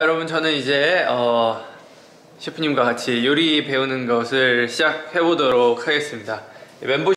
여러분 저는 이제 어, 셰프님과 같이 요리 배우는 것을 시작해 보도록 하겠습니다. 멤버